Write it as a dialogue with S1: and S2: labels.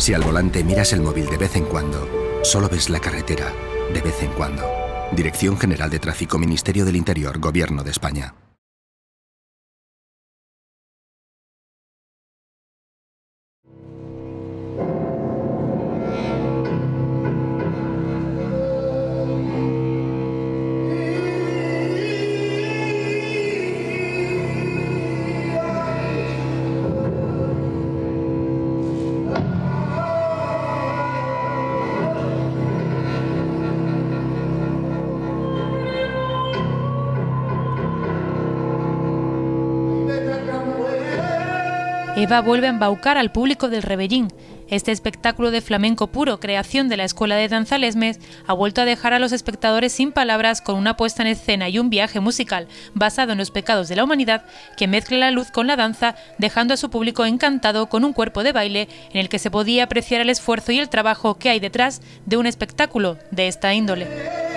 S1: Si al volante miras el móvil de vez en cuando, solo ves la carretera de vez en cuando. Dirección General de Tráfico, Ministerio del Interior, Gobierno de España.
S2: Eva vuelve a embaucar al público del Rebellín. Este espectáculo de flamenco puro, creación de la Escuela de Danza Lesmes, ha vuelto a dejar a los espectadores sin palabras con una puesta en escena y un viaje musical basado en los pecados de la humanidad que mezcla la luz con la danza, dejando a su público encantado con un cuerpo de baile en el que se podía apreciar el esfuerzo y el trabajo que hay detrás de un espectáculo de esta índole.